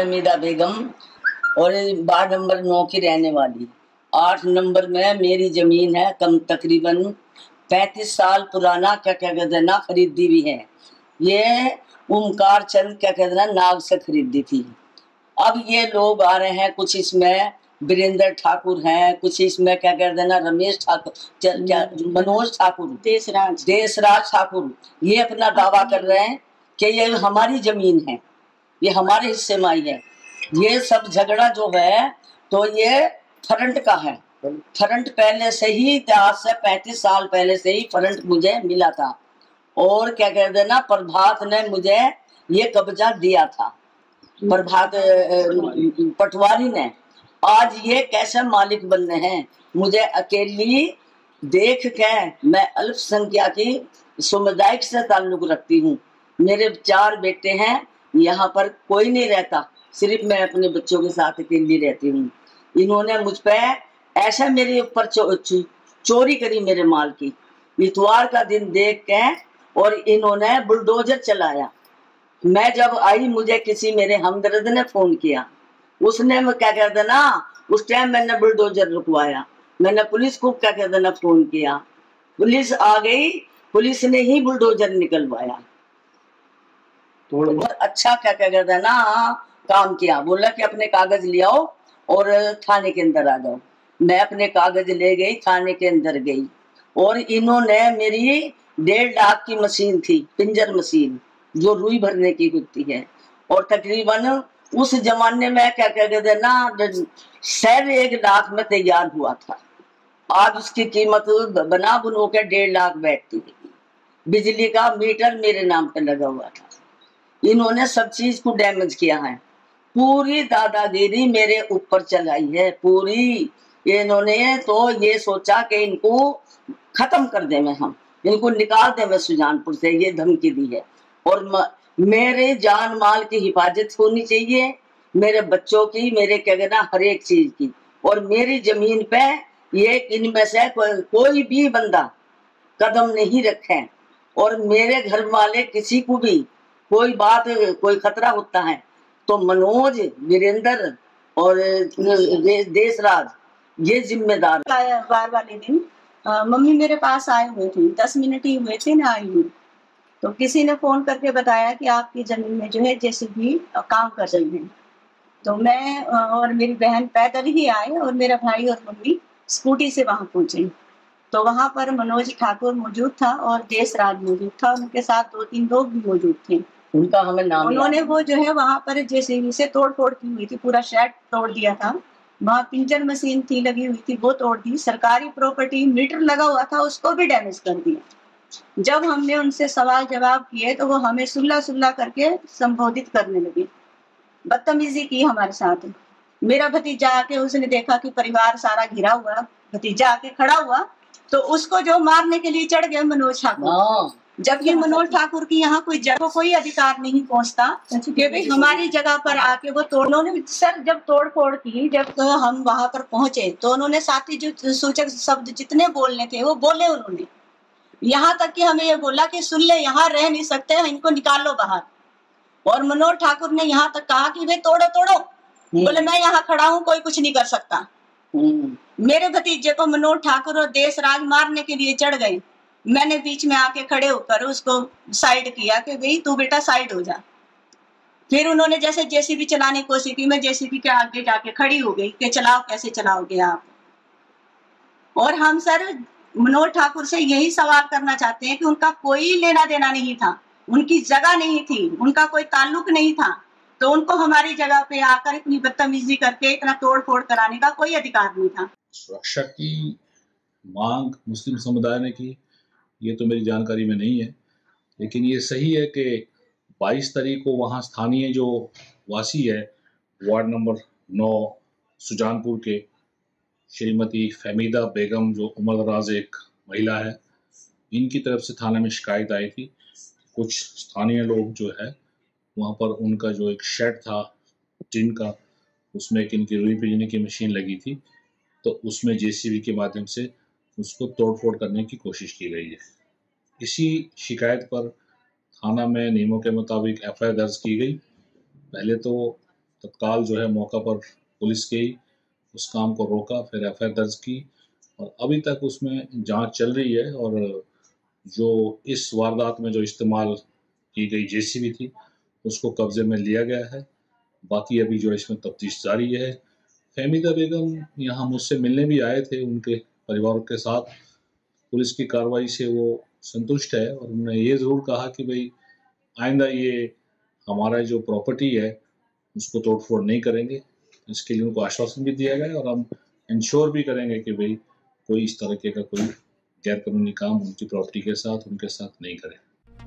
फहमीदा बेगम और ward number नौ की रहने वाली। आठ नंबर में मेरी ज़मीन है कम तकरीबन पैंतीस साल पुराना क्या क्या कहते हैं ना खरीदी भी है। ये ओमकार चंद क्या कहते हैं नाग से खरीदी थी। अब ये लोग आ रहे हैं कुछ इसमें वीरेंद्र ठाकुर हैं कुछ इसमें क्या कहते हैं ना रमेश ठाकुर मनोज ठाकुर देशराज देशराज ठाकुर ये अपना दावा कर रहे हैं कि ये हमारी ज़मीन है। ये हमारे हिस्से में आई है। ये सब झगड़ा जो है तो ये फ्रंट का है। फ्रंट पहले से ही, आज से पैंतीस साल पहले से ही फ्रंट मुझे मिला था। और क्या कहते ना, प्रभात ने मुझे ये कब्जा दिया था। प्रभात पटवारी ने, आज ये कैसे मालिक बनने हैं? मुझे अकेली देख के मैं अल्पसंख्या की समुदायिक से ताल्लुक रखती हूँ। मेरे चार बेटे हैं यहाँ पर कोई नहीं रहता। सिर्फ़ मैं अपने बच्चों के साथ अकेली रहती हूँ। इन्होंने मुझ पर ऐसा मेरे ऊपर चो, चो, चोरी करी मेरे माल की। इतवार का दिन देख के और इन्होंने बुलडोजर चलाया। मैं जब आई मुझे किसी मेरे हमदर्द ने फ़ोन किया। उसने क्या कह देना उस टाइम मैंने बुलडोजर रुकवाया। मैंने पुलिस को क्या कह देना फ़ोन किया। पुलिस आ गई। पुलिस ने ही बुलडोजर निकलवाया। बहुत अच्छा क्या क्या कहते हैं ना, काम किया। बोला कि अपने कागज़ ले आओ और थाने के अंदर आ जाओ। मैं अपने कागज़ ले गई, थाने के अंदर गई। और इन्होंने मेरी डेढ़ लाख की मशीन थी, पिंजर मशीन, जो रुई भरने की होती है। और तकरीबन उस जमाने में क्या क्या कहते ना, सैर एक लाख में तैयार हुआ था। आज उसकी कीमत बना बुनो के डेढ़ लाख बैठती है। बिजली का मीटर मेरे नाम पे लगा हुआ था। इन्होंने सब चीज़ को डैमेज किया है। पूरी दादागिरी मेरे ऊपर चलाई है पूरी। इन्होंने तो ये सोचा कि इनको खत्म कर दे हम इनको निकाल दे सुजानपुर से ये धमकी दी है। और म, मेरे जान माल की हिफाजत होनी चाहिए मेरे बच्चों की मेरे क्या कहना हर एक चीज़ की। और मेरी ज़मीन पे ये इनमें से को, कोई भी बंदा कदम नहीं रखे। और मेरे घर वाले किसी को भी कोई बात कोई खतरा होता है तो मनोज वीरेंद्र और दे, देशराज ये जिम्मेदार। बार वाले दिन मम्मी मेरे पास आए हुए थे दस मिनट ही हुए थे ना आई तो किसी ने फ़ोन करके बताया कि आपकी ज़मीन में जो है जैसे भी काम कर रही है। तो मैं और मेरी बहन पैदल ही आए और मेरा भाई और मम्मी स्कूटी से वहाँ पहुँचे। तो वहाँ पर मनोज ठाकुर मौजूद था और देशराज मौजूद था। उनके साथ दो तीन लोग भी मौजूद थे। उनका हमें नाम उन्होंने वो जो है वहाँ पर जेसीबी से तोड़ फोड़ की हुई थी पूरा शेड तोड़ दिया था। वहाँ पिंजर मशीन थी लगी हुई थी वो तोड़ दी। सरकारी प्रॉपर्टी मीटर लगा हुआ था उसको भी डैमेज कर दिया। जब हमने उनसे सवाल जवाब किए तो वो हमें सुल्ला सुल्ला करके संबोधित करने लगे। बदतमीजी की हमारे साथ। मेरा भतीजा आके उसने देखा कि परिवार सारा घिरा हुआ भतीजा आके खड़ा हुआ तो उसको जो मारने के लिए चढ़ गया मनोज ठाकुर। हाँ जबकि मनोज ठाकुर की यहाँ कोई जगह कोई अधिकार नहीं पहुँचता कि भाई हमारी जगह पर आके वो तोड़ उन्होंने सर जब तोड़ फोड़ की जब तो हम वहाँ पर पहुँचे तो उन्होंने साथी जो सूचक शब्द जितने बोलने थे वो बोले उन्होंने। यहाँ तक कि हमें ये बोला कि सुन ले यहाँ रह नहीं सकते इनको निकालो बाहर। और मनोज ठाकुर ने यहाँ तक कहा कि वे तोड़ो तोड़ो। बोले मैं यहाँ खड़ा हूँ कोई कुछ नहीं कर सकता। हम्म, मेरे भतीजे को मनोज ठाकुर और देशराज मारने के लिए चढ़ गए। मैंने बीच में आके खड़े होकर उसको साइड किया कि भाई तू बेटा साइड हो जा। फिर उन्होंने जैसे जेसीबी चलाने की कोशिश की, मैं जेसीबी के आगे जाके खड़ी हो गई कि चलाओ, कैसे चलाओगे आप? और हम सर मनोज ठाकुर से यही सवाल करना चाहते हैं कि उनका कोई लेना देना नहीं था, उनकी जगह नहीं थी, उनका कोई ताल्लुक नहीं था तो उनको हमारी जगह पे आकर इतनी बदतमीजी करके, इतना तोड़ फोड़ कराने का कोई अधिकार नहीं था। सुरक्षा की मांग मुस्लिम समुदाय ने की ये तो मेरी जानकारी में नहीं है। लेकिन ये सही है कि 22 तारीख को वहाँ स्थानीय जो वासी है, वार्ड नंबर 9 सुजानपुर के, श्रीमती फहमीदा बेगम जो उम्र दराज एक महिला है, इनकी तरफ़ से थाने में शिकायत आई थी। कुछ स्थानीय लोग जो है, वहाँ पर उनका जो एक शेड था, टिन का, उसमें एक इनकी रुई पीजने की मशीन लगी थी। तो उसमें जेसीबी के माध्यम से उसको तोड़फोड़ करने की कोशिश की गई है। इसी शिकायत पर थाना में नियमों के मुताबिक एफ़ दर्ज की गई। पहले तो तत्काल जो है मौका पर पुलिस गई, उस काम को रोका, फिर एफ़ दर्ज की और अभी तक उसमें जाँच चल रही है और जो इस वारदात में जो इस्तेमाल की गई जेसीबी थी, उसको कब्जे में लिया गया है। बाकी अभी जो इसमें तफ्तीश जारी है, फहमीदा बेगम यहाँ मुझसे मिलने भी आए थे, उनके परिवार के साथ पुलिस की कार्रवाई से वो संतुष्ट है और उन्होंने ये ज़रूर कहा कि भाई, आइंदा ये हमारा जो प्रॉपर्टी है, उसको तोड़फोड़ नहीं करेंगे। इसके लिए उनको आश्वासन भी दिया गया और हम इंश्योर भी करेंगे कि भाई, कोई इस तरीके का कोई गैर कानूनी काम उनकी प्रॉपर्टी के साथ, उनके साथ नहीं करें।